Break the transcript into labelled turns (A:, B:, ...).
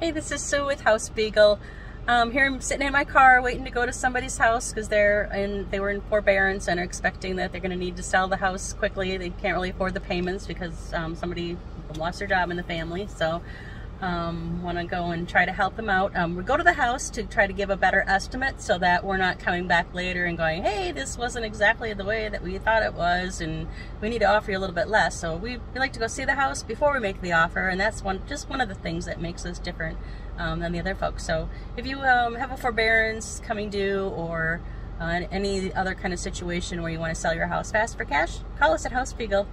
A: Hey, this is Sue with House Beagle. Um, here I'm sitting in my car waiting to go to somebody's house because they're in, they were in forbearance and are expecting that they're going to need to sell the house quickly. They can't really afford the payments because um, somebody lost their job in the family. So um, want to go and try to help them out. Um, we go to the house to try to give a better estimate so that we're not coming back later and going, hey, this wasn't exactly the way that we thought it was, and we need to offer you a little bit less. So we, we like to go see the house before we make the offer, and that's one just one of the things that makes us different um, than the other folks. So if you um, have a forbearance coming due or uh, any other kind of situation where you want to sell your house fast for cash, call us at House Beagle.